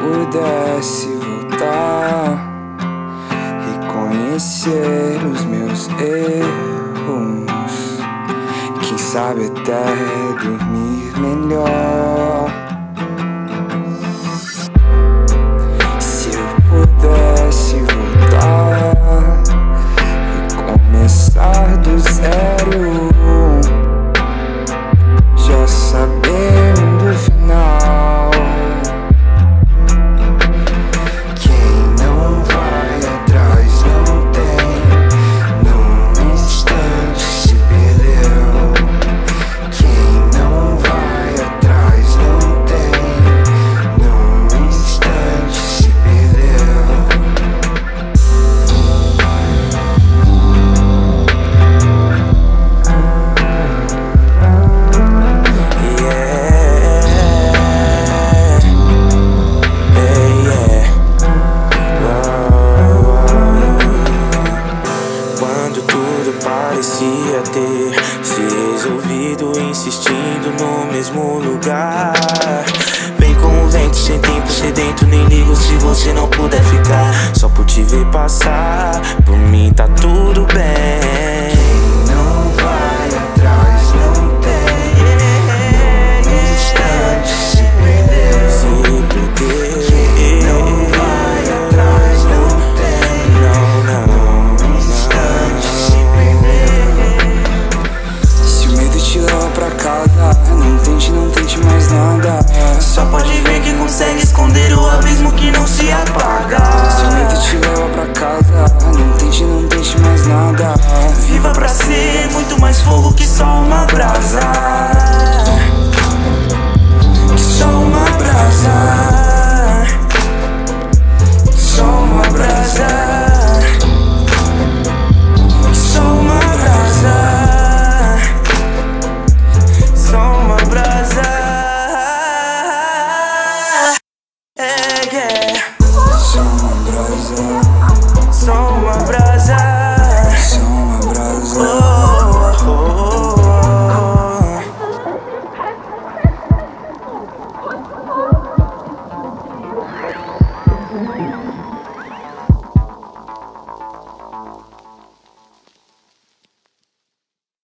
pudesse voltar, reconhecer os meus erros, quem sabe até dormir melhor. parecia ter se resolvido insistindo no mesmo lugar. Vem com o vento, sem tempo, sedento, nem ligo se você não puder ficar. Só por te ver passar. cookie no se apaga. É. yeah. Chama. É.